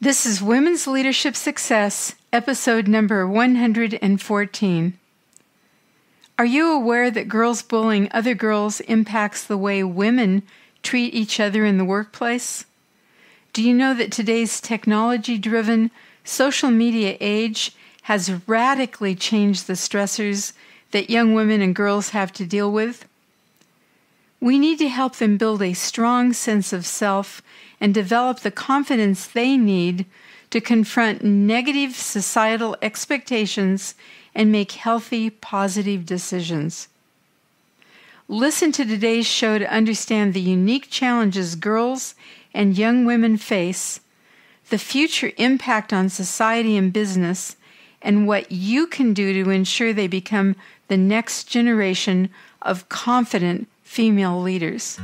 This is Women's Leadership Success, episode number 114. Are you aware that girls bullying other girls impacts the way women treat each other in the workplace? Do you know that today's technology driven social media age has radically changed the stressors that young women and girls have to deal with? We need to help them build a strong sense of self and develop the confidence they need to confront negative societal expectations and make healthy, positive decisions. Listen to today's show to understand the unique challenges girls and young women face, the future impact on society and business, and what you can do to ensure they become the next generation of confident female leaders.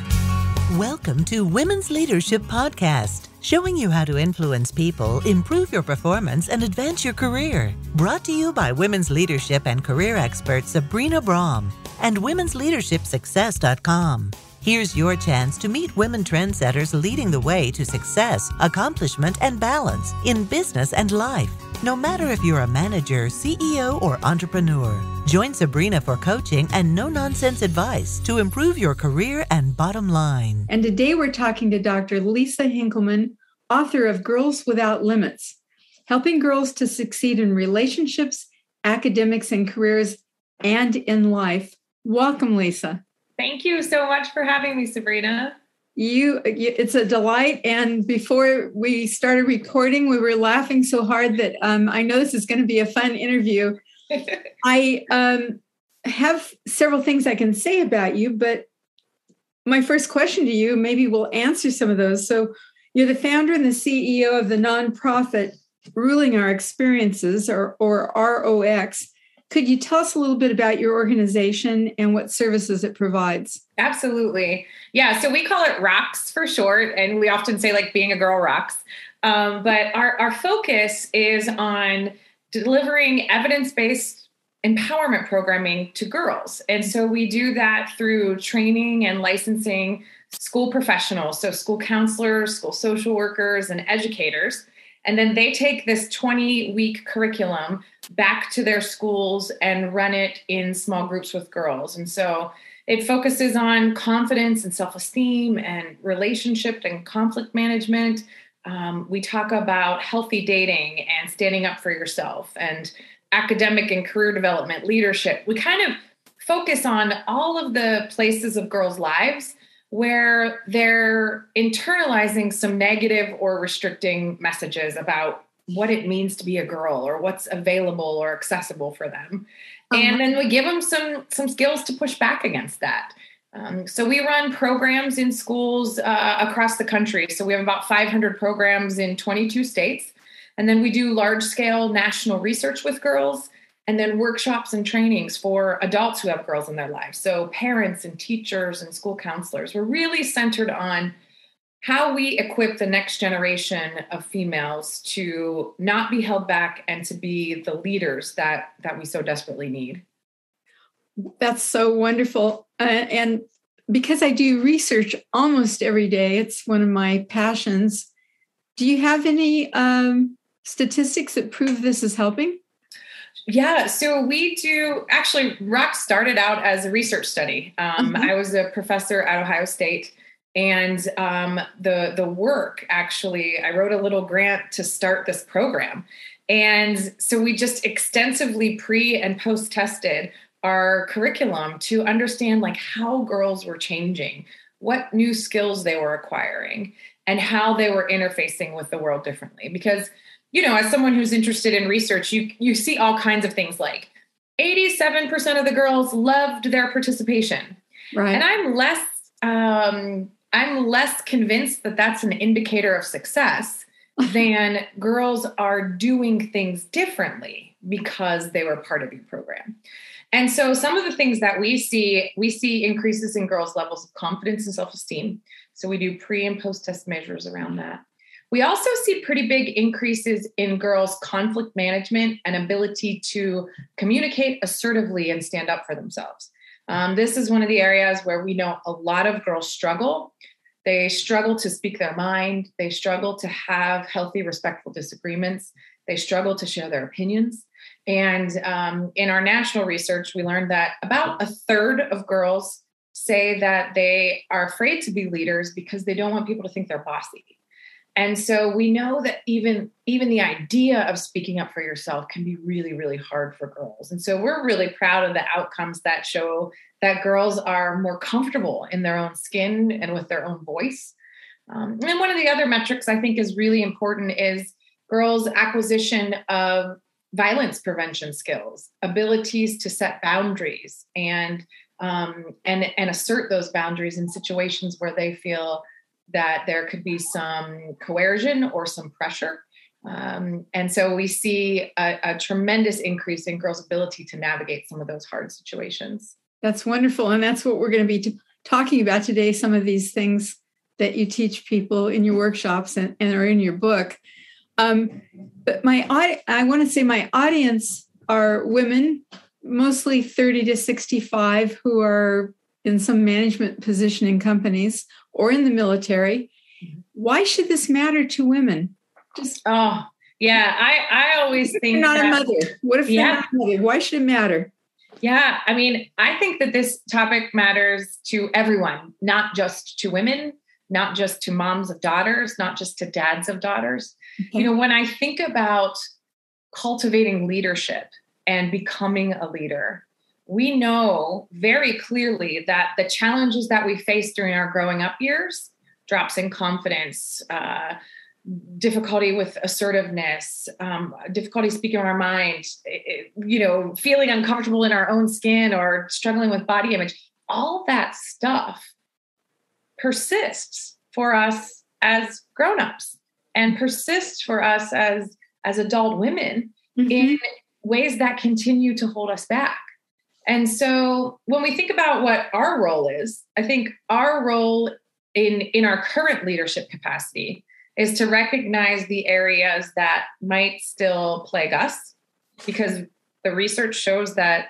Welcome to Women's Leadership Podcast, showing you how to influence people, improve your performance, and advance your career. Brought to you by women's leadership and career expert Sabrina Braham and womensleadershipsuccess.com. Here's your chance to meet women trendsetters leading the way to success, accomplishment, and balance in business and life. No matter if you're a manager, CEO, or entrepreneur, join Sabrina for coaching and no nonsense advice to improve your career and bottom line. And today we're talking to Dr. Lisa Hinkelman, author of Girls Without Limits, helping girls to succeed in relationships, academics, and careers, and in life. Welcome, Lisa. Thank you so much for having me, Sabrina. You, it's a delight. And before we started recording, we were laughing so hard that um, I know this is going to be a fun interview. I um, have several things I can say about you, but my first question to you maybe will answer some of those. So, you're the founder and the CEO of the nonprofit Ruling Our Experiences, or, or ROX. Could you tell us a little bit about your organization and what services it provides? Absolutely. Yeah. So we call it ROX for short, and we often say like being a girl rocks. Um, but our, our focus is on delivering evidence based empowerment programming to girls. And so we do that through training and licensing school professionals, so school counselors, school social workers, and educators. And then they take this 20 week curriculum back to their schools and run it in small groups with girls. And so it focuses on confidence and self esteem and relationship and conflict management. Um, we talk about healthy dating and standing up for yourself and academic and career development, leadership. We kind of focus on all of the places of girls' lives where they're internalizing some negative or restricting messages about what it means to be a girl or what's available or accessible for them. Uh-huh. and then we give them some some skills to push back against that. Um, so we run programs in schools uh, across the country. So we have about 500 programs in 22 states. And then we do large scale national research with girls and then workshops and trainings for adults who have girls in their lives. So parents and teachers and school counselors we're really centered on how we equip the next generation of females to not be held back and to be the leaders that that we so desperately need. That's so wonderful. Uh, and because i do research almost every day it's one of my passions. Do you have any um, statistics that prove this is helping yeah, so we do actually. Rock started out as a research study. Um, mm-hmm. I was a professor at Ohio State, and um, the the work actually i wrote a little grant to start this program and so we just extensively pre and post tested our curriculum to understand like how girls were changing what new skills they were acquiring and how they were interfacing with the world differently because you know as someone who's interested in research you you see all kinds of things like 87% of the girls loved their participation right and i'm less um, I'm less convinced that that's an indicator of success than girls are doing things differently because they were part of your program. And so some of the things that we see, we see increases in girls' levels of confidence and self-esteem. So we do pre and post test measures around that. We also see pretty big increases in girls' conflict management and ability to communicate assertively and stand up for themselves. Um, this is one of the areas where we know a lot of girls struggle They struggle to speak their mind. They struggle to have healthy, respectful disagreements. They struggle to share their opinions. And um, in our national research, we learned that about a third of girls say that they are afraid to be leaders because they don't want people to think they're bossy. And so we know that even even the idea of speaking up for yourself can be really really hard for girls. And so we're really proud of the outcomes that show that girls are more comfortable in their own skin and with their own voice. Um, and one of the other metrics I think is really important is girls' acquisition of violence prevention skills, abilities to set boundaries and um, and and assert those boundaries in situations where they feel that there could be some coercion or some pressure. Um, and so we see a, a, tremendous increase in girls' ability to navigate some of those hard situations. That's wonderful. And that's what we're going to be t- talking about today some of these things that you teach people in your workshops and, and are in your book. Um, but my I want to say my audience are women, mostly 30 to 65, who are in some management position in companies or in the military. Mm-hmm. Why should this matter to women? Just oh yeah, I I always think you're not that, a mother. What if yeah. you're not a mother? Why should it matter? Yeah, I mean, I think that this topic matters to everyone, not just to women, not just to moms of daughters, not just to dads of daughters. Okay. You know, when I think about cultivating leadership and becoming a leader, we know very clearly that the challenges that we face during our growing up years drops in confidence uh, difficulty with assertiveness um, difficulty speaking on our mind it, you know feeling uncomfortable in our own skin or struggling with body image all that stuff persists for us as grown-ups and persists for us as as adult women mm-hmm. in ways that continue to hold us back and so when we think about what our role is, I think our role in, in our current leadership capacity is to recognize the areas that might still plague us because the research shows that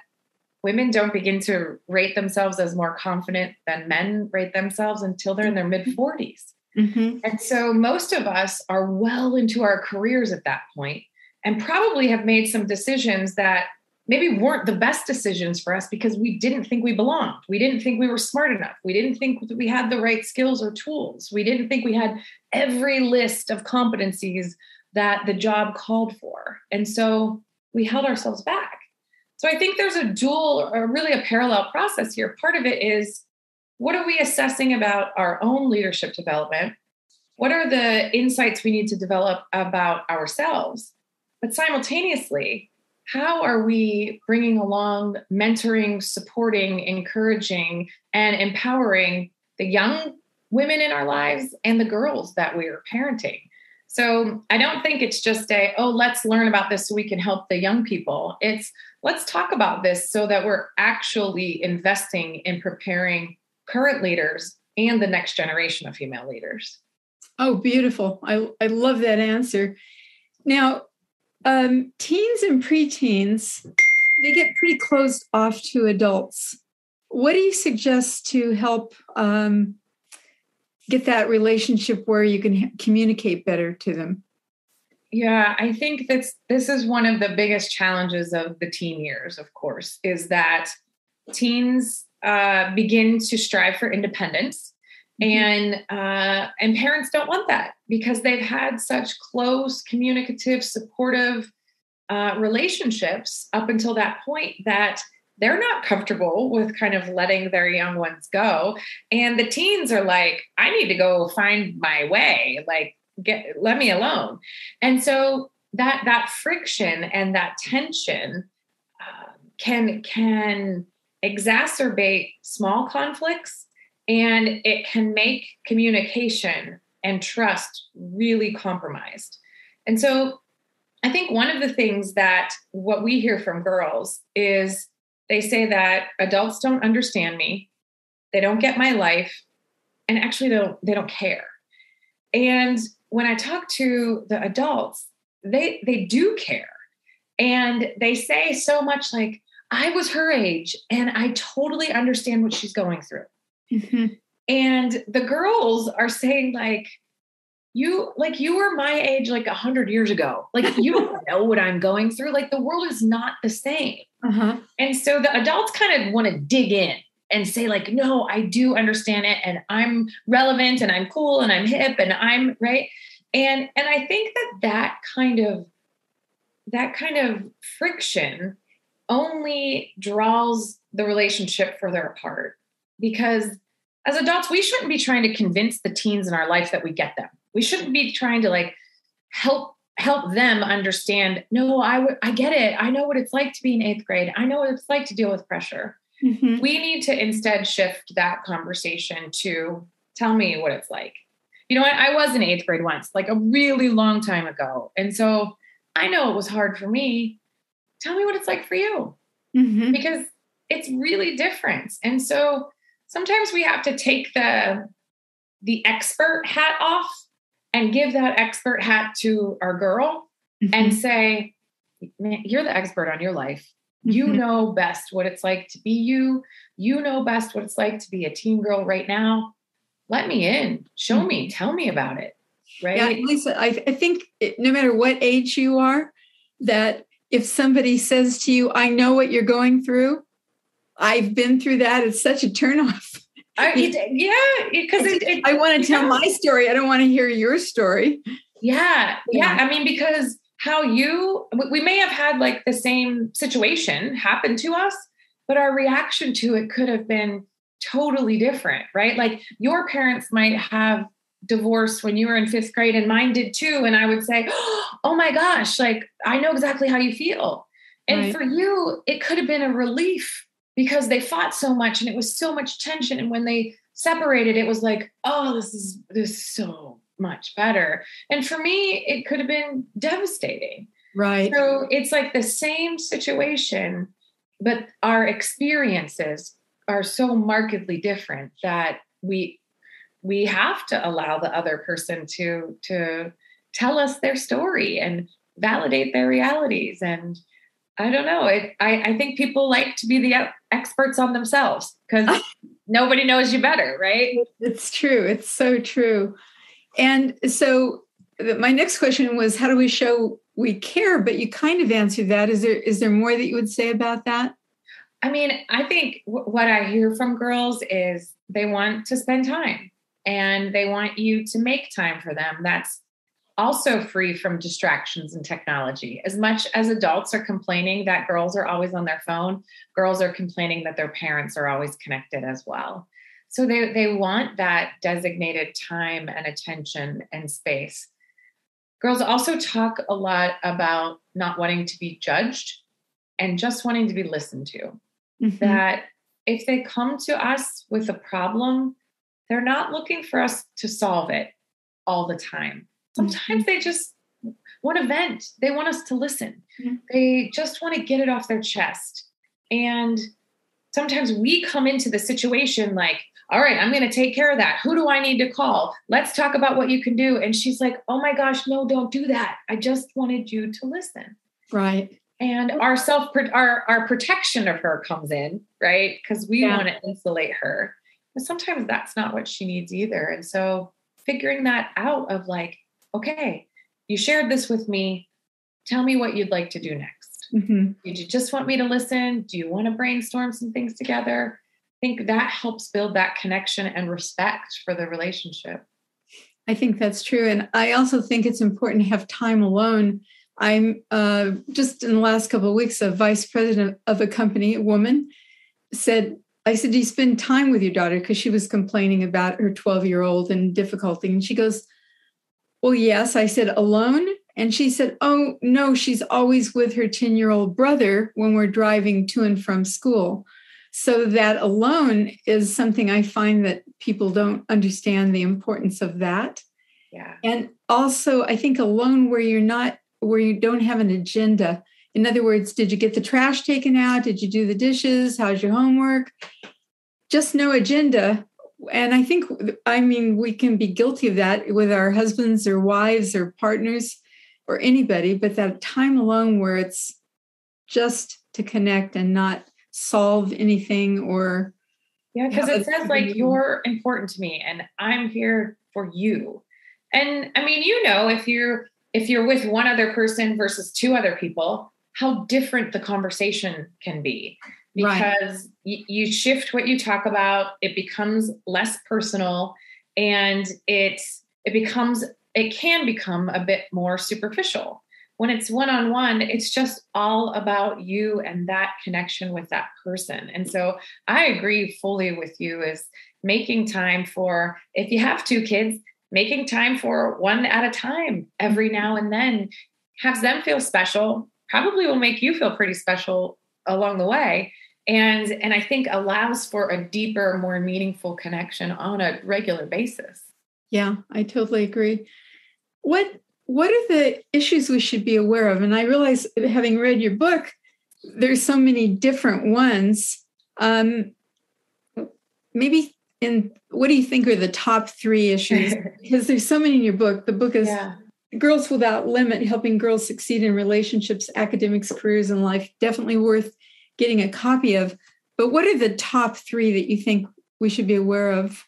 women don't begin to rate themselves as more confident than men rate themselves until they're in their mid 40s. Mm-hmm. And so most of us are well into our careers at that point and probably have made some decisions that maybe weren't the best decisions for us because we didn't think we belonged. We didn't think we were smart enough. We didn't think we had the right skills or tools. We didn't think we had every list of competencies that the job called for. And so we held ourselves back. So I think there's a dual or really a parallel process here. Part of it is what are we assessing about our own leadership development? What are the insights we need to develop about ourselves? But simultaneously, how are we bringing along mentoring, supporting, encouraging, and empowering the young women in our lives and the girls that we're parenting? So I don't think it's just a, oh, let's learn about this so we can help the young people. It's let's talk about this so that we're actually investing in preparing current leaders and the next generation of female leaders. Oh, beautiful. I, I love that answer. Now, um, teens and preteens, they get pretty closed off to adults. What do you suggest to help um, get that relationship where you can communicate better to them? Yeah, I think that's this is one of the biggest challenges of the teen years, of course, is that teens uh, begin to strive for independence. And uh, and parents don't want that because they've had such close communicative supportive uh, relationships up until that point that they're not comfortable with kind of letting their young ones go. And the teens are like i need to go find my way. Like get let me alone. And so that that friction and that tension uh, can can exacerbate small conflicts and it can make communication and trust really compromised. And so I think one of the things that what we hear from girls is they say that adults don't understand me, they don't get my life, and actually they don't, they don't care. And when I talk to the adults, they they do care. And they say so much like, I was her age and I totally understand what she's going through. Mm-hmm. And the girls are saying, like, you like you were my age like a hundred years ago. Like you don't know what I'm going through. Like the world is not the same. Uh-huh. And so the adults kind of want to dig in and say like, no, I do understand it, and I'm relevant, and I'm cool, and I'm hip, and I'm right. And and I think that that kind of that kind of friction only draws the relationship further apart because as adults we shouldn't be trying to convince the teens in our life that we get them. We shouldn't be trying to like help help them understand no I, w- I get it. I know what it's like to be in eighth grade. I know what it's like to deal with pressure. Mm-hmm. we need to instead shift that conversation to tell me what it's like. You know I, I was in eighth grade once like a really long time ago and so i know it was hard for me. Tell me what it's like for you. Mm-hmm. because it's really different. And so sometimes we have to take the the expert hat off and give that expert hat to our girl mm-hmm. and say, you're the expert on your life. Mm-hmm. You know best what it's like to be you. You know best what it's like to be a teen girl right now. Let me in. Show mm-hmm. me. Tell me about it. Right. Yeah, Lisa, I, I think it, no matter what age you are, that if somebody says to you, I know what you're going through, I've been through that, it's such a turnoff. I, yeah, because I want to tell my story. I don't want to hear your story. Yeah, yeah. I mean, because how you we may have had like the same situation happen to us, but our reaction to it could have been totally different, right? Like your parents might have divorced when you were in fifth grade, and mine did too. And I would say, "Oh my gosh, like I know exactly how you feel." And right. for you, it could have been a relief because they fought so much and it was so much tension. And when they separated, it was like, oh, this is this is so much better. And for me, it could have been devastating. Right. So it's like the same situation, but our experiences are so markedly different that we we have to allow the other person to to tell us their story and validate their realities and I don't know. It, I, I think people like to be the experts on themselves because nobody knows you better, right? It's true. It's so true. And so my next question was how do we show we care but you kind of answered that is there is there more that you would say about that i mean i think w- what i hear from girls is they want to spend time and they want you to make time for them that's also free from distractions and technology. As much as adults are complaining that girls are always on their phone, girls are complaining that their parents are always connected as well. So they, they want that designated time and attention and space. Girls also talk a lot about not wanting to be judged and just wanting to be listened to. Mm-hmm. That if they come to us with a problem, they're not looking for us to solve it all the time Sometimes they just want to vent. They want us to listen. Mm-hmm. They just want to get it off their chest. And sometimes we come into the situation like, all right, I'm going to take care of that. Who do I need to call? Let's talk about what you can do. And she's like, oh my gosh, no, don't do that. I just wanted you to listen. Right. And our self, our, our protection of her comes in, right? Because we yeah. want to insulate her. But sometimes that's not what she needs either. And so figuring that out of like, okay, you shared this with me. Tell me what you'd like to do next. Mm-hmm. Did you just want me to listen? Do you want to brainstorm some things together? I think that helps build that connection and respect for the relationship. I think that's true. And I also think it's important to have time alone. I'm uh, just in the last couple of weeks, a vice president of a company, a woman, said, I said, Do you spend time with your daughter? Because she was complaining about her 12 year old and difficulty. And she goes, well, yes. I said, alone? And she said, oh, no, she's always with her 10 year old brother when we're driving to and from school. So that alone is something I find that people don't understand the importance of that. Yeah. And also, I think alone where you're not, where you don't have an agenda. In other words, did you get the trash taken out? Did you do the dishes? How's your homework? Just no agenda and I think, I mean, we can be guilty of that with our husbands or wives or partners or anybody, but that time alone where it's just to connect and not solve anything or Yeah, because it says like you're important to me and I'm here for you. And I mean, you know, if you're if you're with one other person versus two other people, how different the conversation can be because right. y- you shift what you talk about, it becomes less personal and it it becomes it can become a bit more superficial when it's one on one, it's just all about you and that connection with that person. And so I agree fully with you is making time for, if you have two kids, making time for one at a time every now and then has them feel special, probably will make you feel pretty special along the way. And, and I think allows for a deeper, more meaningful connection on a regular basis. Yeah, I totally agree. What what are the issues we should be aware of? And I realize, having read your book, there's so many different ones. Um, maybe in what do you think are the top three issues? because there's so many in your book. The book is yeah. Girls Without Limit: Helping Girls Succeed in Relationships, Academics, Careers, and Life. Definitely worth getting a copy of. But what are the top three that you think we should be aware of?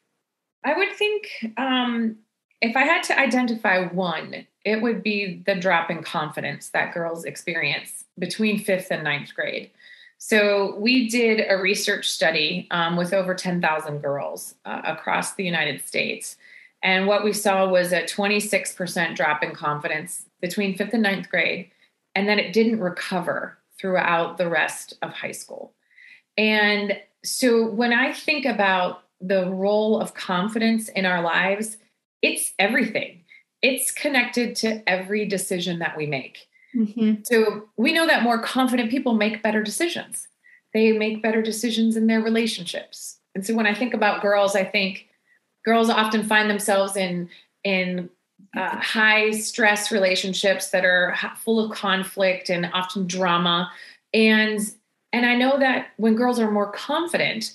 I would think um, if I had to identify one, it would be the drop in confidence that girls experience between fifth and ninth grade. So, we did a research study um, with over 10,000 girls uh, across the United States. And what we saw was a 26% drop in confidence between fifth and ninth grade, and then it didn't recover throughout the rest of high school. And so, when I think about the role of confidence in our lives, it's everything it's connected to every decision that we make. Mm-hmm. So we know that more confident people make better decisions. They make better decisions in their relationships. And so when I think about girls, I think girls often find themselves in in uh, high stress relationships that are full of conflict and often drama. And and I know that when girls are more confident,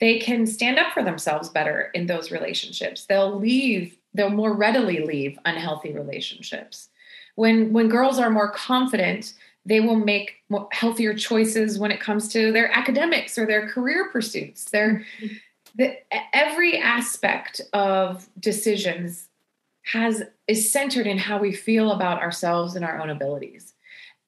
they can stand up for themselves better in those relationships. They'll leave they'll more readily leave unhealthy relationships. When when girls are more confident, they will make more healthier choices when it comes to their academics or their career pursuits. Their mm-hmm. The, every aspect of decisions has is centered in how we feel about ourselves and our own abilities.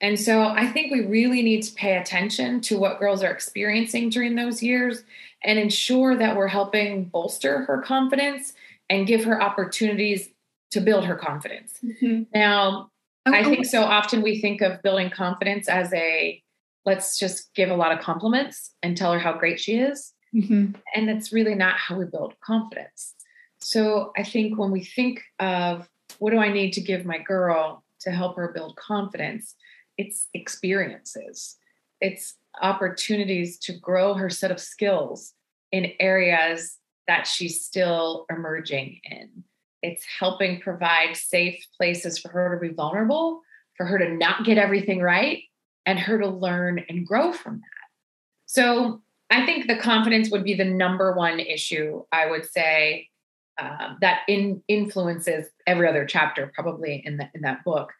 And so I think we really need to pay attention to what girls are experiencing during those years and ensure that we're helping bolster her confidence and give her opportunities to build her confidence. Mm-hmm. Now, I think so often we think of building confidence as a let's just give a lot of compliments and tell her how great she is. Mm-hmm. And that's really not how we build confidence. So I think when we think of what do I need to give my girl to help her build confidence, it's experiences, it's opportunities to grow her set of skills in areas that she's still emerging in. It's helping provide safe places for her to be vulnerable, for her to not get everything right, and her to learn and grow from that. So I think the confidence would be the number one issue, I would say, uh, that in, influences every other chapter, probably in, the, in that book.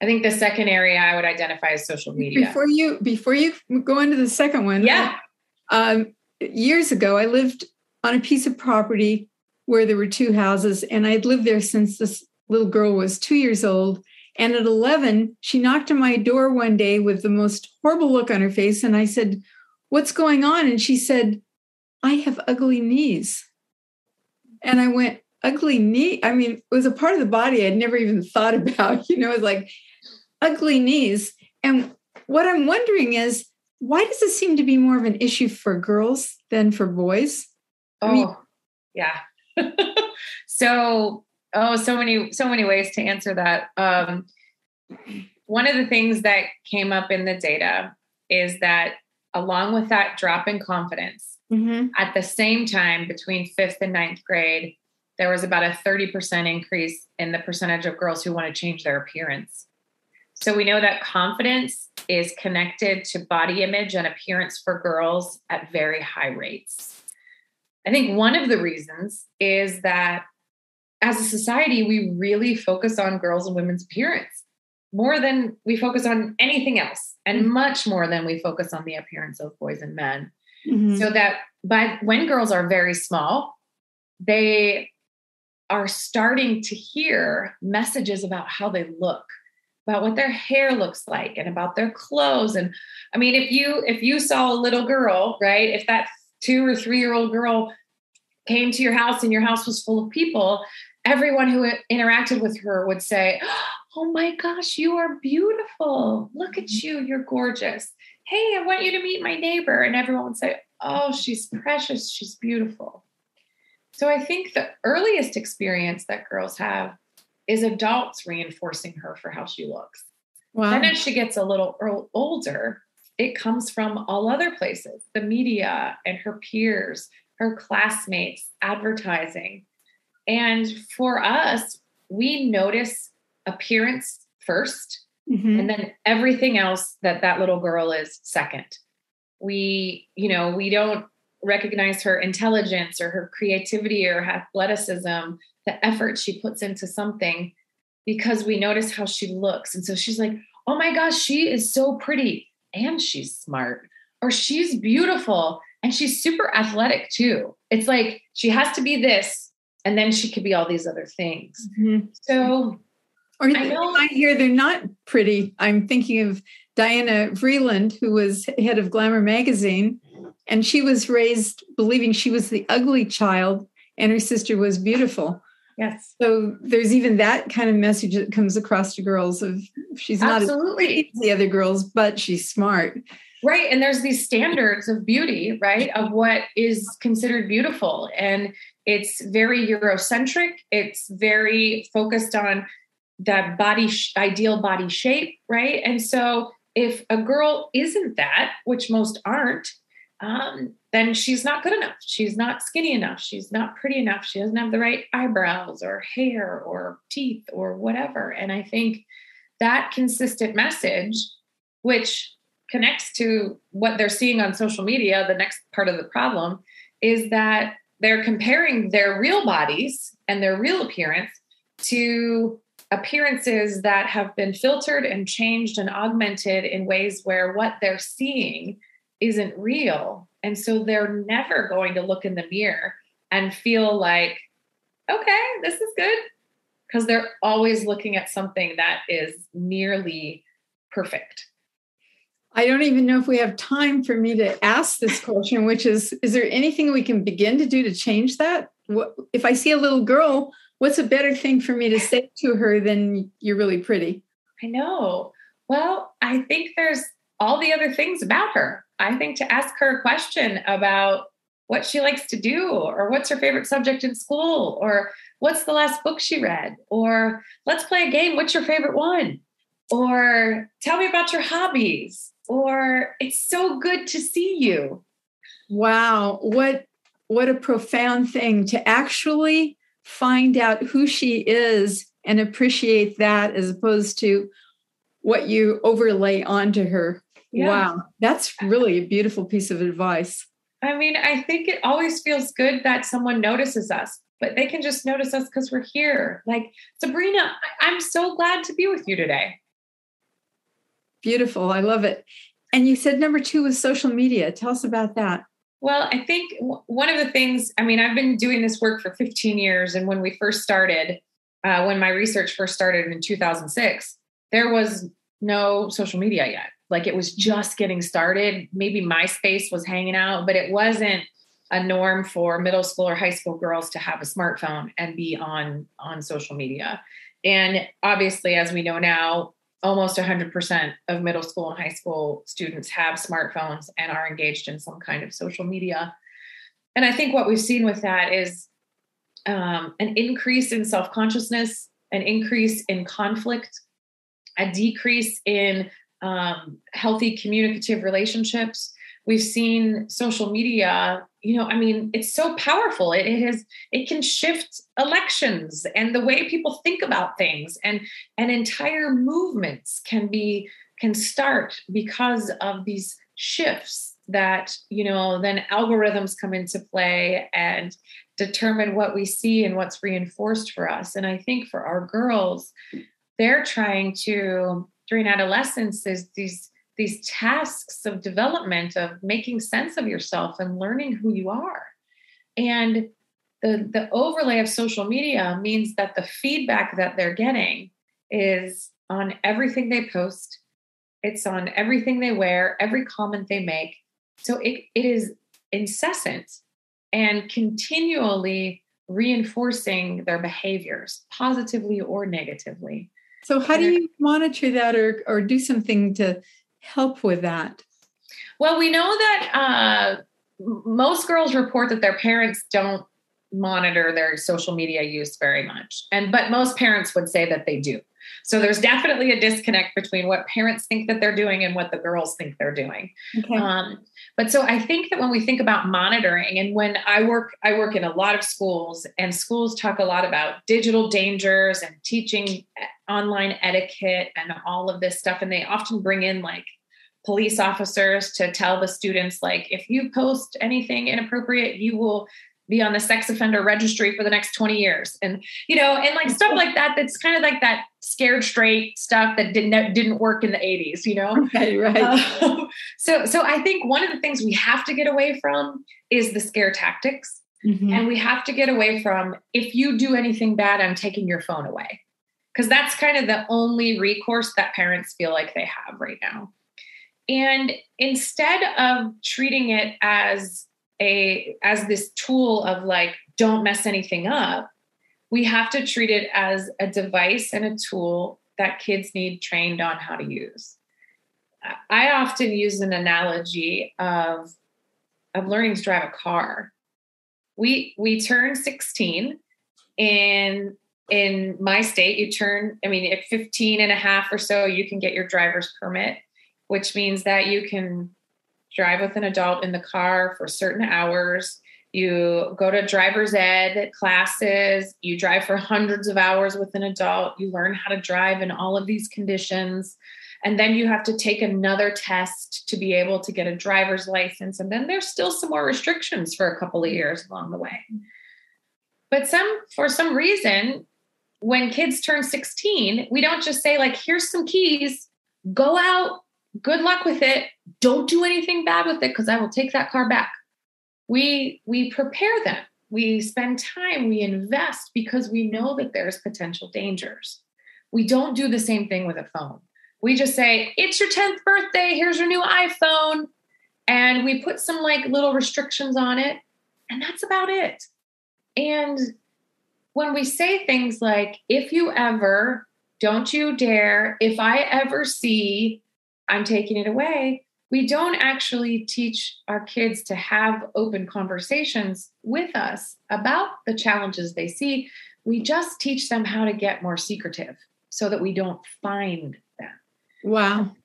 I think the second area I would identify as social media. Before you before you go into the second one, yeah. Um, years ago, I lived on a piece of property where there were two houses. And I'd lived there since this little girl was two years old. And at 11, she knocked on my door one day with the most horrible look on her face. And I said, What's going on? And she said, I have ugly knees. And I went, Ugly knee? I mean, it was a part of the body I'd never even thought about. You know, it was like ugly knees. And what I'm wondering is, why does it seem to be more of an issue for girls than for boys? Oh, mean, yeah. so, oh, so many, so many ways to answer that. Um, one of the things that came up in the data is that along with that drop in confidence, mm-hmm. at the same time between fifth and ninth grade, there was about a 30% increase in the percentage of girls who want to change their appearance. So we know that confidence is connected to body image and appearance for girls at very high rates. I think one of the reasons is that as a society, we really focus on girls and women's appearance more than we focus on anything else, and mm-hmm. much more than we focus on the appearance of boys and men. mm-hmm. so that by when girls are very small, they are starting to hear messages about how they look about what their hair looks like and about their clothes and i mean if you if you saw a little girl right if that two or three year old girl came to your house and your house was full of people everyone who interacted with her would say oh my gosh you are beautiful look at mm-hmm. you you're gorgeous hey i want you to meet my neighbor and everyone would say oh she's precious she's beautiful so I think the earliest experience that girls have is adults reinforcing her for how she looks. Wow. Then as she gets a little older, it comes from all other places the media and her peers, her classmates, advertising. And for us, we notice appearance 1st mm-hmm. and then everything else that that little girl is second. We, you know, we don't recognize her intelligence or her creativity or athleticism, the effort she puts into something because we notice how she looks. And so she's like, oh my gosh, she is so pretty and she's smart, or she's beautiful and she's super athletic too. It's like she has to be this and then she could be all these other things. Mm-hmm. So, or I, know, I hear they're not pretty. I'm thinking of Diana Vreeland, who was head of Glamour magazine, and she was raised believing she was the ugly child and her sister was beautiful. Yes. So there's even that kind of message that comes across to girls of she's not Absolutely. as the other girls, but she's smart. Right. And there's these standards of beauty, right? Of what is considered beautiful. And it's very Eurocentric. It's very focused on that body, ideal body shape, right? And so if a girl isn't that, which most aren't, um, then she's not good enough. She's not skinny enough. She's not pretty enough. She doesn't have the right eyebrows or hair or teeth or whatever. And I think that consistent message, which connects to what they're seeing on social media, the next part of the problem is that they're comparing their real bodies and their real appearance to appearances that have been filtered and changed and augmented in ways where what they're seeing isn't real. And so they're never going to look in the mirror and feel like, okay, this is good. Because they're always looking at something that is nearly perfect. I don't even know if we have time for me to ask this question, which is Is there anything we can begin to do to change that? If I see a little girl, what's a better thing for me to say to her than you're really pretty? I know. Well, I think there's all the other things about her. I think to ask her a question about what she likes to do, or what's her favorite subject in school, or what's the last book she read, or let's play a game. What's your favorite one? Or tell me about your hobbies, or it's so good to see you. Wow, what what a profound thing to actually find out who she is and appreciate that as opposed to what you overlay onto her. Yeah. Wow, that's really a beautiful piece of advice. I mean, I think it always feels good that someone notices us, but they can just notice us because we're here. Like, Sabrina, I'm so glad to be with you today. Beautiful. I love it. And you said number two was social media. Tell us about that. Well, I think one of the things, I mean, I've been doing this work for 15 years. And when we first started, uh, when my research first started in 2006, there was no social media yet. Like it was just getting started. Maybe MySpace was hanging out, but it wasn't a norm for middle school or high school girls to have a smartphone and be on on social media. And obviously, as we know now, almost 100% of middle school and high school students have smartphones and are engaged in some kind of social media. And I think what we've seen with that is um, an increase in self consciousness, an increase in conflict, a decrease in um, healthy communicative relationships. We've seen social media, you know, I mean, it's so powerful. It, it has, it can shift elections and the way people think about things, and and entire movements can be can start because of these shifts that you know then algorithms come into play and determine what we see and what's reinforced for us and i think for our girls they're trying to during adolescence there's these these tasks of development of making sense of yourself and learning who you are. And the, the overlay of social media means that the feedback that they're getting is on everything they post, it's on everything they wear, every comment they make. So it, it is incessant and continually reinforcing their behaviors, positively or negatively. So, how do you monitor that or, or do something to help with that? Well, we know that uh, most girls report that their parents don't monitor their social media use very much, and but most parents would say that they do. So there's definitely a disconnect between what parents think that they're doing and what the girls think they're doing. Okay. Um, but so I think that when we think about monitoring, and when I work, I work in a lot of schools, and schools talk a lot about digital dangers and teaching online etiquette and all of this stuff, and they often bring in like police officers to tell the students like if you post anything inappropriate you will be on the sex offender registry for the next 20 years. And you know and like stuff like that that's kind of like that scared straight stuff that didn't didn't work in the 80s you know? Right right. Uh, so so i think one of the things we have to get away from is the scare tactics. Mm-hmm. and we have to get away from if you do anything bad i'm taking your phone away. Because that's kind of the only recourse that parents feel like they have right now. And instead of treating it as a as this tool of like don't mess anything up we have to treat it as a device and a tool that kids need trained on how to use. I often use an analogy of of learning to drive a car. We we turn 16 in in my state you turn i mean at 15 and a half or so you can get your driver's permit which means that you can drive with an adult in the car for certain hours. You go to driver's ed classes, you drive for hundreds of hours with an adult, you learn how to drive in all of these conditions. And then you have to take another test to be able to get a driver's license. And then there's still some more restrictions for a couple of years along the way. But some, for some reason, when kids turn 16, we don't just say, like, here's some keys, go out, good luck with it. Don't do anything bad with it because I will take that car back. We we prepare them. We spend time, we invest because we know that there's potential dangers. We don't do the same thing with a phone. We just say, "It's your 10th birthday, here's your new iPhone." And we put some like little restrictions on it, and that's about it. And when we say things like, if you ever, don't you dare, if I ever see I'm taking it away, we don't actually teach our kids to have open conversations with us about the challenges they see. We just teach them how to get more secretive so that we don't find them. Wow.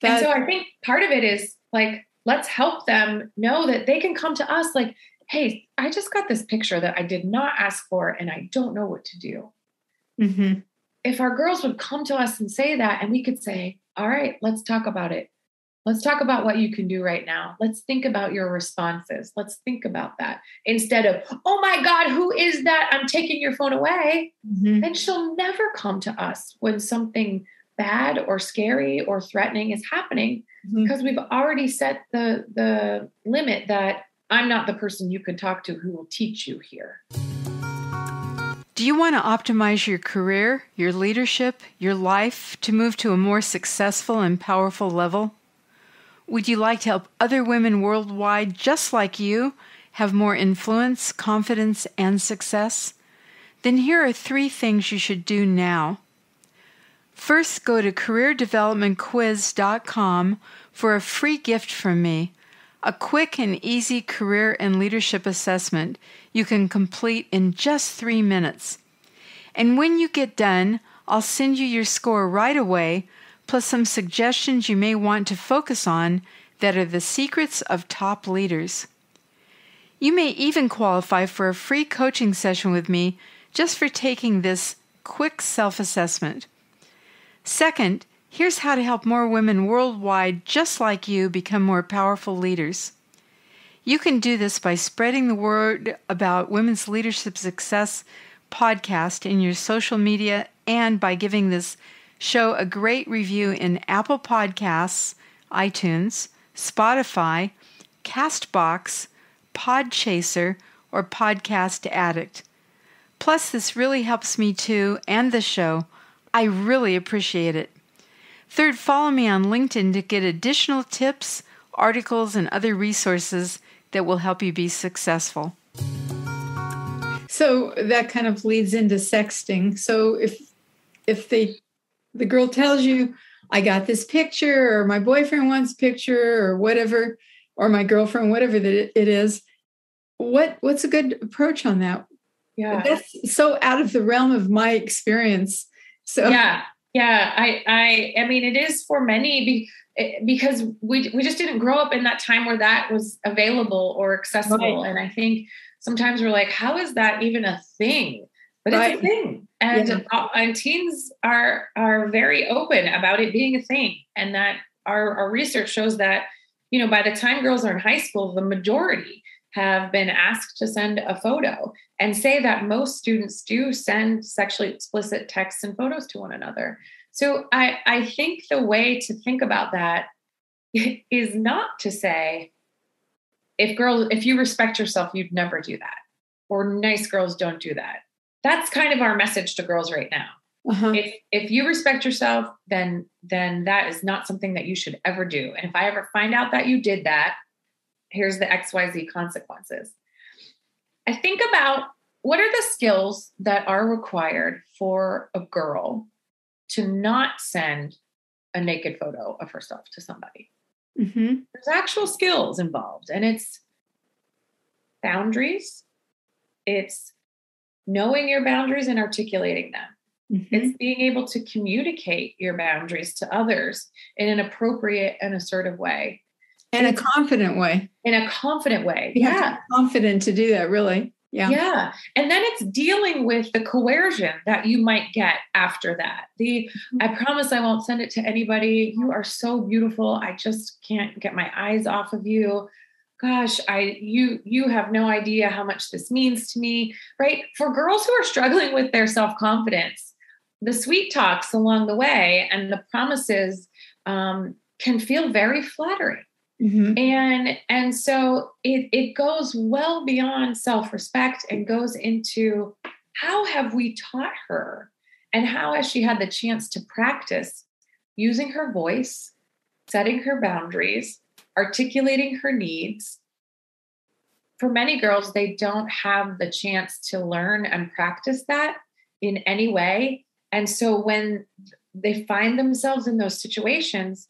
That- and so I think part of it is like, let's help them know that they can come to us like, hey, I just got this picture that I did not ask for and I don't know what to do. Mm-hmm. If our girls would come to us and say that, and we could say, all right, let's talk about it. Let's talk about what you can do right now. Let's think about your responses. Let's think about that instead of, oh my God, who is that? I'm taking your phone away. Mm-hmm. Then she'll never come to us when something bad or scary or threatening is happening mm-hmm. because we've already set the the limit that I'm not the person you can talk to who will teach you here. Do you want to optimize your career, your leadership, your life to move to a more successful and powerful level? Would you like to help other women worldwide just like you have more influence, confidence, and success? Then here are three things you should do now. First, go to careerdevelopmentquiz.com for a free gift from me a quick and easy career and leadership assessment you can complete in just three minutes. And when you get done, I'll send you your score right away, plus some suggestions you may want to focus on that are the secrets of top leaders. You may even qualify for a free coaching session with me just for taking this quick self assessment. Second, here's how to help more women worldwide just like you become more powerful leaders. You can do this by spreading the word about women's leadership success podcast in your social media and by giving this show a great review in Apple Podcasts, iTunes, Spotify, Castbox, Podchaser, or Podcast Addict. Plus, this really helps me too and the show. I really appreciate it. Third, follow me on LinkedIn to get additional tips, articles, and other resources that will help you be successful. So that kind of leads into sexting. So if if they the girl tells you, I got this picture, or my boyfriend wants a picture, or whatever, or my girlfriend, whatever that it is, what what's a good approach on that? Yeah. That's so out of the realm of my experience. So yeah. Yeah, I, I, I mean, it is for many eh, because we we just didn't grow up in that time where that was available or accessible, right. and I think sometimes we're like, how is that even a thing? But right. it's a thing, and yeah. And teens are are very open about it being a thing, and that our our research shows that you know by the time girls are in high school, the majority have been asked to send a photo and say that most students do send sexually explicit texts and photos to one another. So I, I think the way to think about that is not to say, if girls, if you respect yourself, you'd never do that. Or nice girls don't do that. That's kind of our message to girls right now. Uh-huh. If if you respect yourself, then then that is not something that you should ever do. And if I ever find out that you did that, here's the XYZ consequences. I think about what are the skills that are required for a girl to not send a naked photo of herself to somebody. Mm-hmm. There's actual skills involved, and it's boundaries, it's knowing your boundaries and articulating them. Mm-hmm. It's being able to communicate your boundaries to others in an appropriate and assertive way in a confident way. In a confident way you yeah. confident to do that really. Yeah. Yeah. And then it's dealing with the coercion that you might get after that. The mm-hmm. i promise i won't send it to anybody. You are so beautiful. I just can't get my eyes off of you. Gosh i you you have no idea how much this means to me right? For girls who are struggling with their self-confidence the sweet talks along the way and the promises um, can feel very flattering Mm-hmm. And and so it it goes well beyond self-respect and goes into how have we taught her and how has she had the chance to practice using her voice, setting her boundaries, articulating her needs. For many girls, they don't have the chance to learn and practice that in any way. And so when they find themselves in those situations,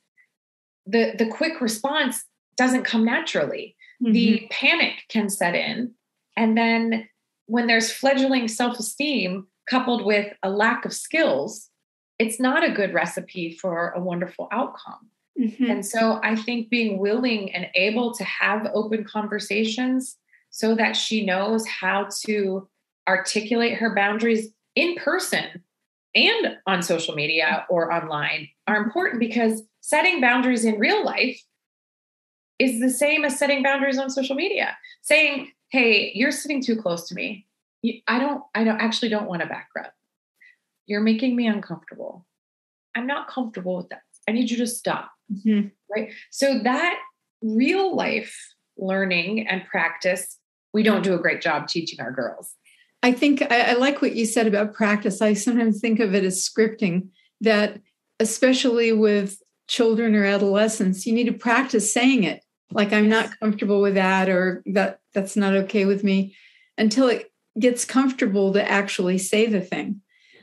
the the quick response doesn't come naturally. Mm-hmm. The panic can set in. And then when there's fledgling self esteem coupled with a lack of skills, it's not a good recipe for a wonderful outcome. Mm-hmm. And so I think being willing and able to have open conversations so that she knows how to articulate her boundaries in person and on social media or online are important because setting boundaries in real life is the same as setting boundaries on social media. Saying hey you're sitting too close to me. I don't i don't actually don't want to back rub. You're making me uncomfortable. I'm not comfortable with that. I need you to stop. Mm-hmm. right? So that real life learning and practice we don't do a great job teaching our girls. I think I, I like what you said about practice. I sometimes think of it as scripting that especially with children or adolescents you need to practice saying it. Like i'm not comfortable with that or that that's not okay with me until it gets comfortable to actually say the thing.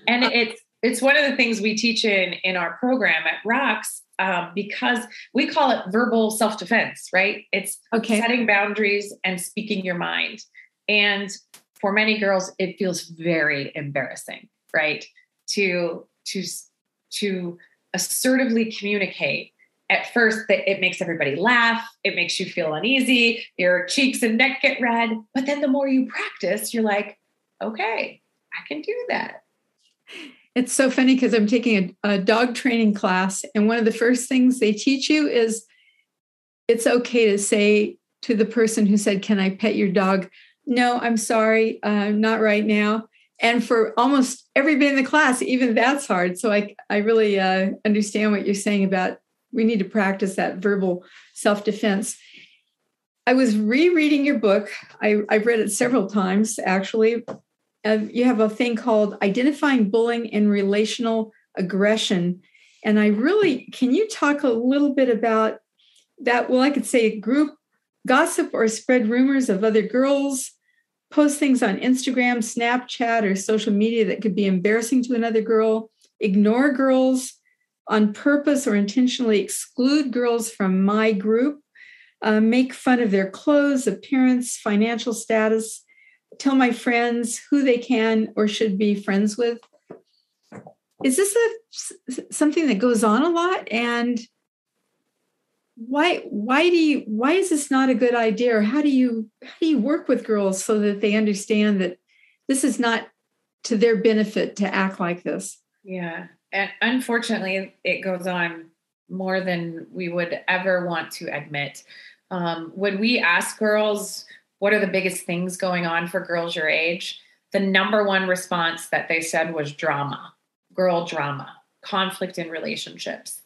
And it's it's one of the things we teach in in our program at ROX um, because we call it verbal self-defense right? It's okay. setting boundaries and speaking your mind. And for many girls it feels very embarrassing right? To to to assertively communicate. At first that it makes everybody laugh it makes you feel uneasy your cheeks and neck get red but then the more you practice you're like okay i can do that. It's so funny because i'm taking a, a, dog training class and one of the first things they teach you is it's okay to say to the person who said can i pet your dog no i'm sorry uh, not right now and for almost everybody in the class even that's hard so i, I really uh, understand what you're saying about we need to practice that verbal self-defense. I was rereading your book. I, I've read it several times, actually. Uh, you have a thing called Identifying Bullying and Relational Aggression. And I really, can you talk a little bit about that? Well, I could say group gossip or spread rumors of other girls, post things on Instagram, Snapchat, or social media that could be embarrassing to another girl, ignore girls on purpose or intentionally exclude girls from my group, uh, make fun of their clothes, appearance, financial status, tell my friends who they can or should be friends with. Is this a something that goes on a lot? And why why do you why is this not a good idea? Or how do you how do you work with girls so that they understand that this is not to their benefit to act like this? Yeah and unfortunately it goes on more than we would ever want to admit. Um, when we ask girls what are the biggest things going on for girls your age? The number one response that they said was drama girl drama conflict in relationships.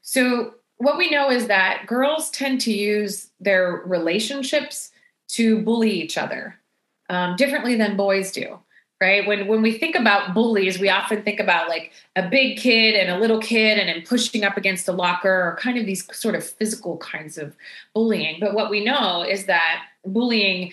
So what we know is that girls tend to use their relationships to bully each other um, differently than boys do right? When when we think about bullies we often think about like a big kid and a little kid and then pushing up against a locker or kind of these sort of physical kinds of bullying. But what we know is that bullying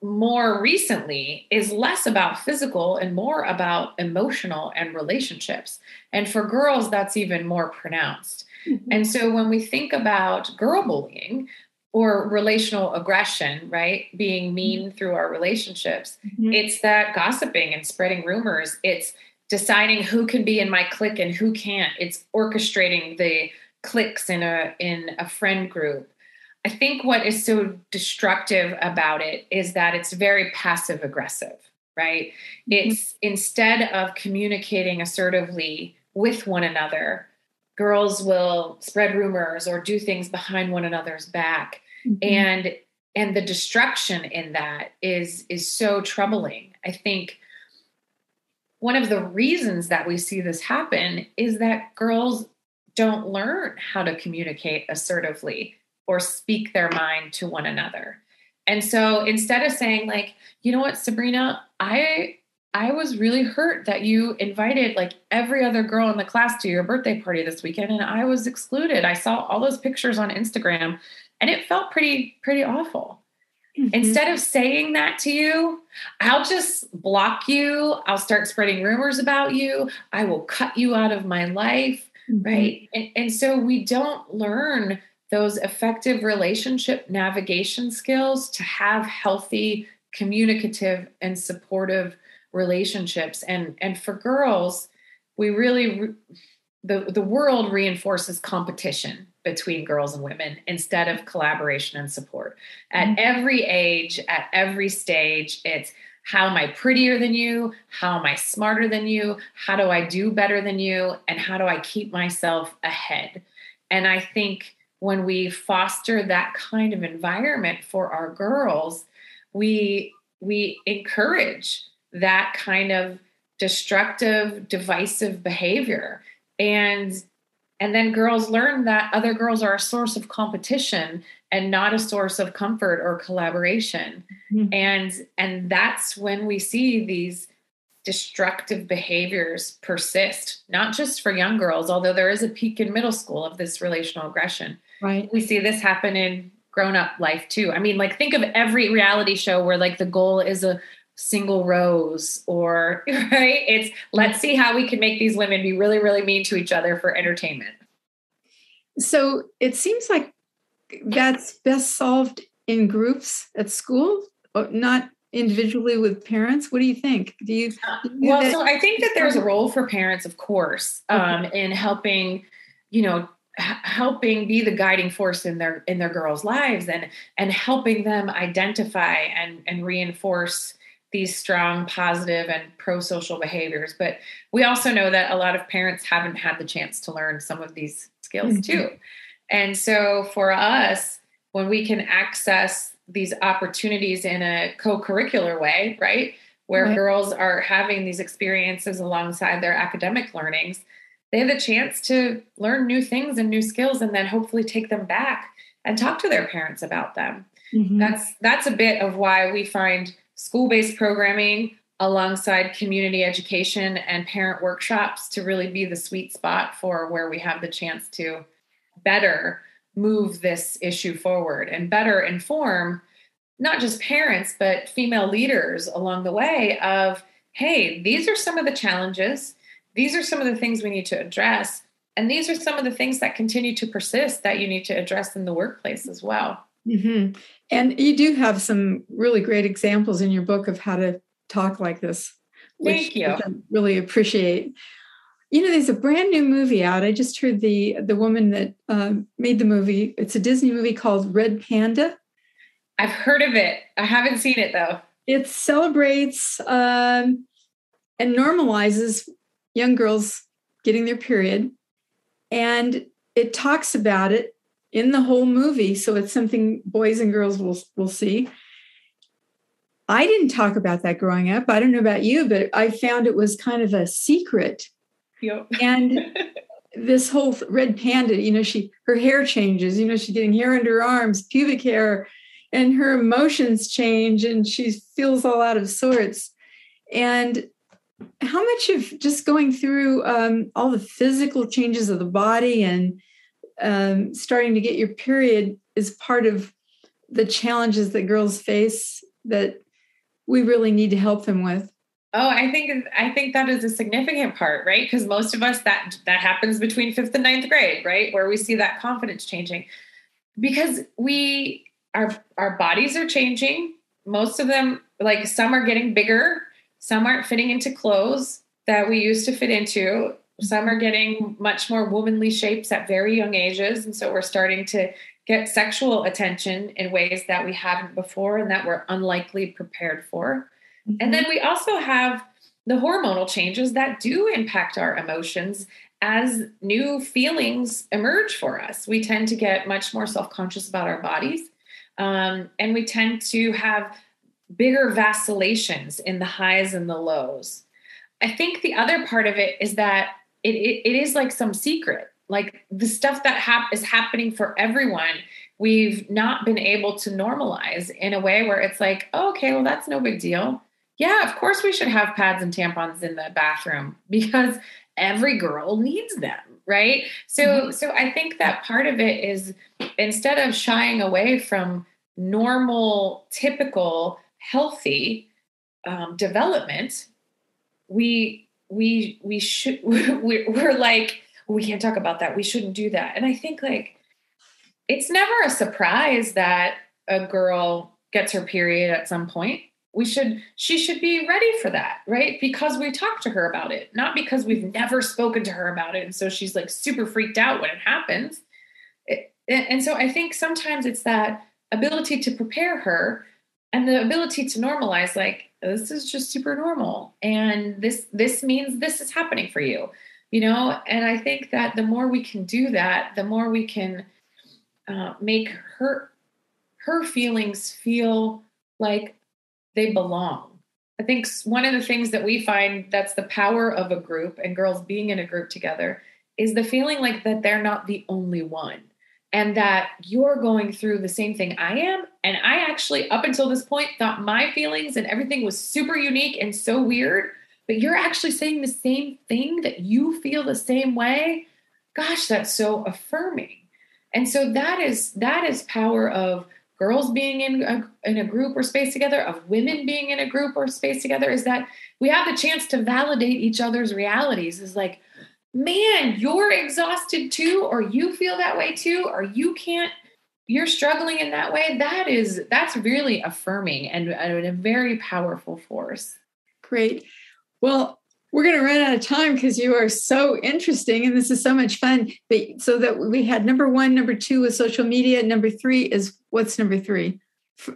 more recently is less about physical and more about emotional and relationships. And for girls that's even more pronounced Mm-hmm. And so when we think about girl bullying or relational aggression, right, being mm-hmm. mean mm-hmm. through our relationships, mm-hmm. it's that gossiping and spreading rumors. It's deciding who can be in my clique and who can't. It's orchestrating the cliques in a in a friend group. I think what is so destructive about it is that it's very passive aggressive, right? Mm-hmm. It's instead of communicating assertively with one another, girls will spread rumors or do things behind one another's back. Mm-hmm. and and the destruction in that is is so troubling. I think one of the reasons that we see this happen is that girls don't learn how to communicate assertively or speak their mind to one another. And so instead of saying like you know what sabrina? I I was really hurt that you invited like every other girl in the class to your birthday party this weekend and I was excluded. I saw all those pictures on Instagram and it felt pretty pretty awful. Mm-hmm. Instead of saying that to you, I'll just block you. I'll start spreading rumors about you. I will cut you out of my life. Mm-hmm. Right. And, and so we don't learn those effective relationship navigation skills to have healthy, communicative, and supportive relationships. And and for girls we really re- the the world reinforces competition between girls and women instead of collaboration and support. At mm-hmm. every age at every stage it's how am i prettier than you? How am i smarter than you? How do i do better than you? And how do i keep myself ahead? And i think when we foster that kind of environment for our girls we we encourage that kind of destructive divisive behavior. And and then girls learn that other girls are a source of competition and not a source of comfort or collaboration. Mm-hmm. and and that's when we see these destructive behaviors persist not just for young girls although there is a peak in middle school of this relational aggression. Right. We see this happen in grown up life too. I mean like think of every reality show where like the goal is a single rose or right? It's let's see how we can make these women be really really mean to each other for entertainment. So it seems like that's best solved in groups at school not individually with parents. What do you think? Do you, do you well that- so i think that there's a role for parents of course um, okay. in helping you know helping be the guiding force in their in their girls lives and and helping them identify and and reinforce these strong positive and pro-social behaviors but we also know that a lot of parents haven't had the chance to learn some of these skills mm-hmm. too and so for us when we can access these opportunities in a co-curricular way right where right. girls are having these experiences alongside their academic learnings they have the chance to learn new things and new skills and then hopefully take them back and talk to their parents about them. Mm-hmm. That's that's a bit of why we find school-based programming alongside community education and parent workshops to really be the sweet spot for where we have the chance to better move this issue forward and better inform not just parents but female leaders along the way of hey these are some of the challenges. These are some of the things we need to address. And these are some of the things that continue to persist that you need to address in the workplace as well mm-hmm. and you do have some really great examples in your book of how to talk like this thank you. I really appreciate. You know there's a brand new movie out. I just heard the the woman that um, made the movie. It's a disney movie called red panda. I've heard of it. I haven't seen it though. It celebrates um, and normalizes young girls getting their period. And it talks about it in the whole movie. So it's something boys and girls will, will see. I didn't talk about that growing up. I don't know about you, but I found it was kind of a secret. Yep. And this whole red panda, you know, she her hair changes, you know, she's getting hair under her arms, pubic hair, and her emotions change and she feels all out of sorts. And how much of just going through um, all the physical changes of the body and um, starting to get your period is part of the challenges that girls face that we really need to help them with. Oh i think i think that is a significant part right? Because most of us that that happens between fifth and ninth grade right? Where we see that confidence changing. Because we our our bodies are changing. Most of them like some are getting bigger. Some aren't fitting into clothes that we used to fit into. Some are getting much more womanly shapes at very young ages. And so we're starting to get sexual attention in ways that we haven't before and that we're unlikely prepared for. Mm-hmm. And then we also have the hormonal changes that do impact our emotions as new feelings emerge for us. We tend to get much more self conscious about our bodies. Um, and we tend to have bigger vacillations in the highs and the lows. I think the other part of it is that it, it, it is like some secret, like the stuff that hap- is happening for everyone. We've not been able to normalize in a way where it's like, oh, okay, well, that's no big deal. Yeah, of course we should have pads and tampons in the bathroom because every girl needs them, right? So, mm-hmm. so I think that part of it is instead of shying away from normal, typical healthy um, development, we we we should we're, we're like we can't talk about that. We shouldn't do that. And I think like it's never a surprise that a girl gets her period at some point. We should she should be ready for that, right? Because we talked to her about it, not because we've never spoken to her about it and so she's like super freaked out when it happens. It, and so I think sometimes it's that ability to prepare her and the ability to normalize like this is just super normal. And this this means this is happening for you you know? And i think that the more we can do that the more we can uh, make her her feelings feel like they belong. I think one of the things that we find that's the power of a group and girls being in a group together is the feeling like that they're not the only one and that you're going through the same thing I am. And I actually, up until this point, thought my feelings and everything was super unique and so weird. But you're actually saying the same thing that you feel the same way. Gosh, that's so affirming. And so that is that is power of girls being in a, in a group or space together, of women being in a group or space together, is that we have the chance to validate each other's realities. Is like, man, you're exhausted too, or you feel that way too, or you can't, you're struggling in that way. That is, that's really affirming and, and a very powerful force. Great. Well, we're going to run out of time because you are so interesting and this is so much fun. But so that we had number one, number two with social media. Number three is what's number three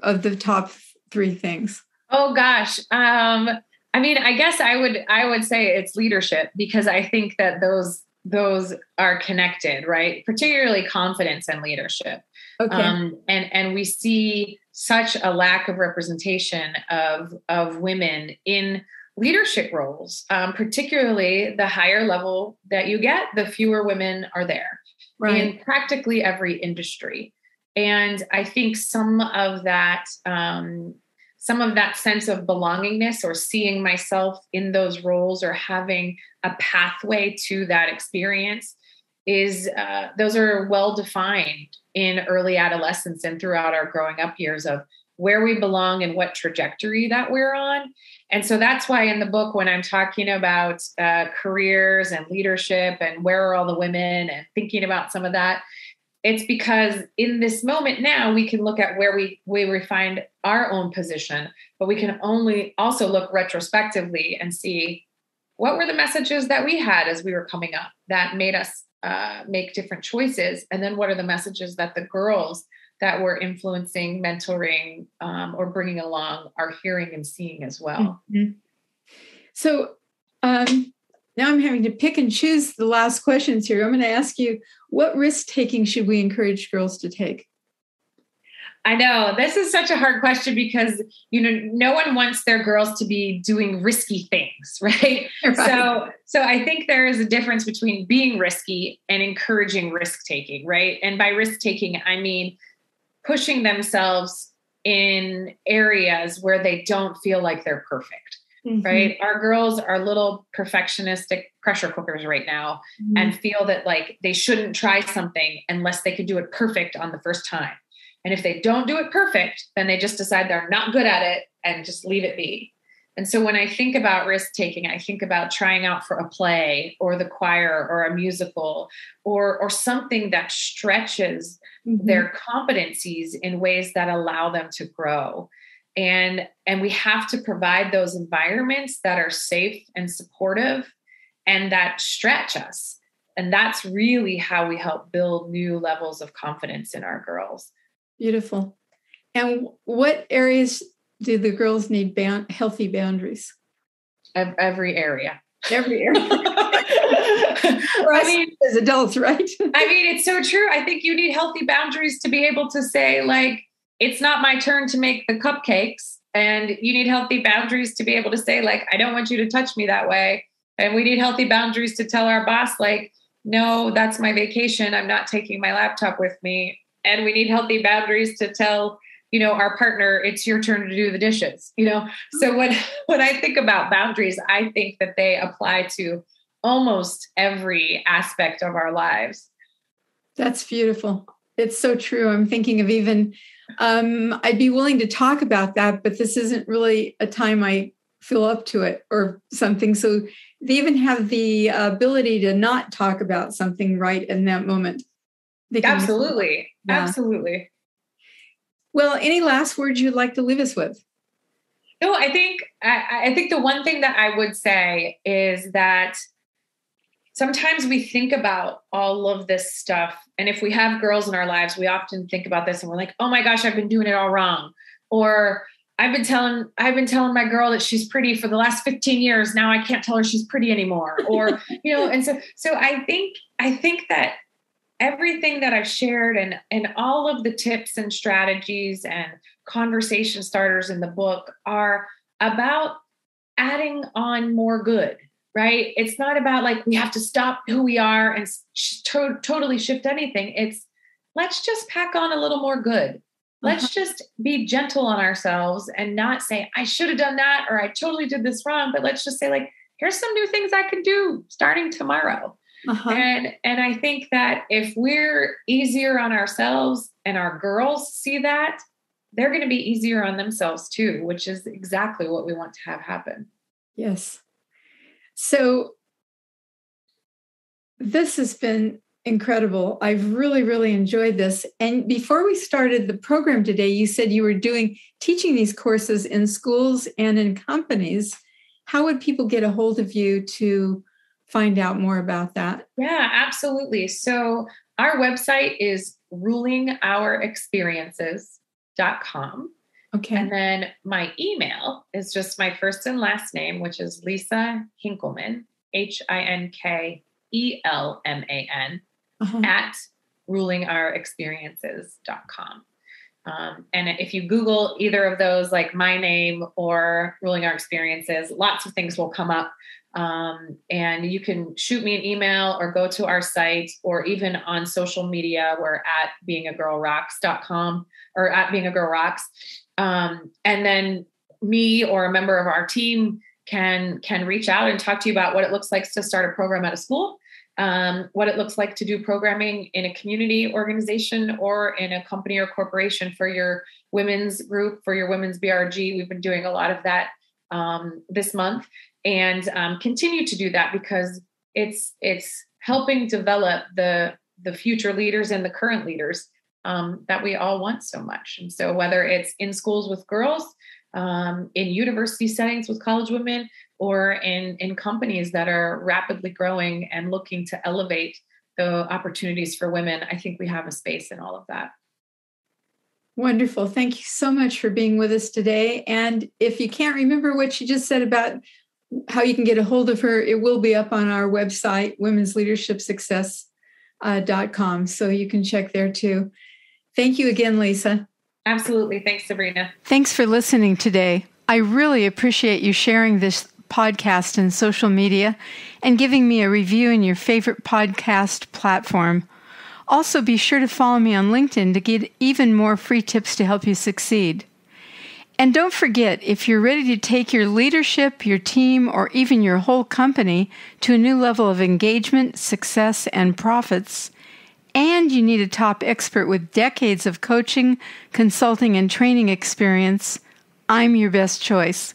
of the top three things? Oh gosh. Um, I mean, I guess I would I would say it's leadership because I think that those those are connected, right? Particularly confidence and leadership. Okay. Um, and and we see such a lack of representation of of women in leadership roles, um, particularly the higher level that you get, the fewer women are there right. in practically every industry. And I think some of that, um, some of that sense of belongingness or seeing myself in those roles or having a pathway to that experience is uh, those are well defined in early adolescence and throughout our growing up years of where we belong and what trajectory that we're on. And so that's why in the book, when I'm talking about uh, careers and leadership and where are all the women and thinking about some of that, it's because in this moment now we can look at where we we find our own position, but we can only also look retrospectively and see what were the messages that we had as we were coming up that made us uh, make different choices, and then what are the messages that the girls that we're influencing, mentoring, um, or bringing along are hearing and seeing as well. Mm-hmm. So um, now I'm having to pick and choose the last questions here. I'm going to ask you what risk taking should we encourage girls to take? I know this is such a hard question because you know no one wants their girls to be doing risky things, right? right? So so I think there is a difference between being risky and encouraging risk taking, right? And by risk taking I mean pushing themselves in areas where they don't feel like they're perfect. Mm-hmm. Right. Our girls are little perfectionistic pressure cookers right now mm-hmm. and feel that like they shouldn't try something unless they could do it perfect on the first time. And if they don't do it perfect, then they just decide they're not good at it and just leave it be. And so when I think about risk taking, I think about trying out for a play or the choir or a musical or or something that stretches mm-hmm. their competencies in ways that allow them to grow. And and we have to provide those environments that are safe and supportive and that stretch us. And that's really how we help build new levels of confidence in our girls. Beautiful. And what areas do the girls need bound, healthy boundaries? Every area. Every area. I mean, as adults, right? I mean, it's so true. I think you need healthy boundaries to be able to say, like, it's not my turn to make the cupcakes. And you need healthy boundaries to be able to say, like, I don't want you to touch me that way. And we need healthy boundaries to tell our boss, like, no, that's my vacation. I'm not taking my laptop with me. And we need healthy boundaries to tell you know our partner it's your turn to do the dishes you know so when when i think about boundaries i think that they apply to almost every aspect of our lives that's beautiful it's so true. I'm thinking of even um, i'd be willing to talk about that but this isn't really a time i feel up to it or something. So they even have the ability to not talk about something right in that moment. Absolutely. Yeah. absolutely. Well, any last words you'd like to leave us with? No, I think I, I think the one thing that I would say is that sometimes we think about all of this stuff and if we have girls in our lives we often think about this and we're like oh my gosh i've been doing it all wrong. Or i've been telling i've been telling my girl that she's pretty for the last 15 years now i can't tell her she's pretty anymore. Or you know and so so i think i think that everything that I've shared and and all of the tips and strategies and conversation starters in the book are about adding on more good right it's not about like we have to stop who we are and to- totally shift anything it's let's just pack on a little more good let's uh-huh. just be gentle on ourselves and not say i should have done that or i totally did this wrong but let's just say like here's some new things i can do starting tomorrow uh-huh. And and I think that if we're easier on ourselves and our girls see that, they're going to be easier on themselves too, which is exactly what we want to have happen. Yes. So this has been incredible. I've really, really enjoyed this. And before we started the program today, you said you were doing teaching these courses in schools and in companies. How would people get a hold of you to find out more about that? Yeah, absolutely. So our website is rulingourexperiences.com. Okay. And then my email is just my first and last name, which is Lisa Hinkelman, H I N K E L M A N, uh-huh. at rulingourexperiences.com. Um, and if you Google either of those, like my name or ruling our experiences, lots of things will come up. Um, and you can shoot me an email or go to our site or even on social media. We're at beingagirlrocks.com or at being a girl rocks. Um, and then me or a member of our team can can reach out and talk to you about what it looks like to start a program at a school um, what it looks like to do programming in a community organization or in a company or corporation for your women's group for your women's brg we've been doing a lot of that um, this month and um, continue to do that because it's it's helping develop the the future leaders and the current leaders um, that we all want so much and so whether it's in schools with girls um, in university settings with college women or in, in companies that are rapidly growing and looking to elevate the opportunities for women, I think we have a space in all of that. Wonderful. Thank you so much for being with us today. And if you can't remember what she just said about how you can get a hold of her, it will be up on our website, womensleadershipsuccess.com. Uh, so you can check there too. Thank you again, Lisa. Absolutely. Thanks, Sabrina. Thanks for listening today. I really appreciate you sharing this podcast and social media and giving me a review in your favorite podcast platform. Also, be sure to follow me on LinkedIn to get even more free tips to help you succeed. And don't forget, if you're ready to take your leadership, your team, or even your whole company to a new level of engagement, success, and profits, and you need a top expert with decades of coaching, consulting, and training experience, I'm your best choice.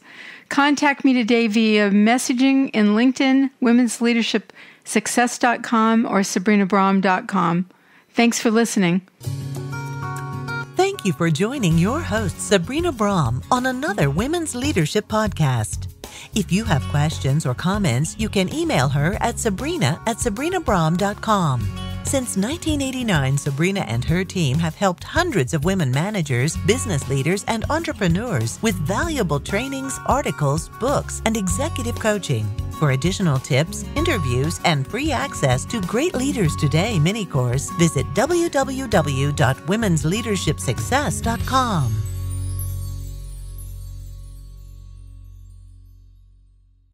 Contact me today via messaging in LinkedIn, Women's Leadership Success.com, or SabrinaBraham.com. Thanks for listening. Thank you for joining your host, Sabrina Braham, on another Women's Leadership Podcast. If you have questions or comments, you can email her at sabrina at sabrinabraham.com. Since 1989, Sabrina and her team have helped hundreds of women managers, business leaders, and entrepreneurs with valuable trainings, articles, books, and executive coaching. For additional tips, interviews, and free access to Great Leaders Today mini course, visit www.womensleadershipsuccess.com.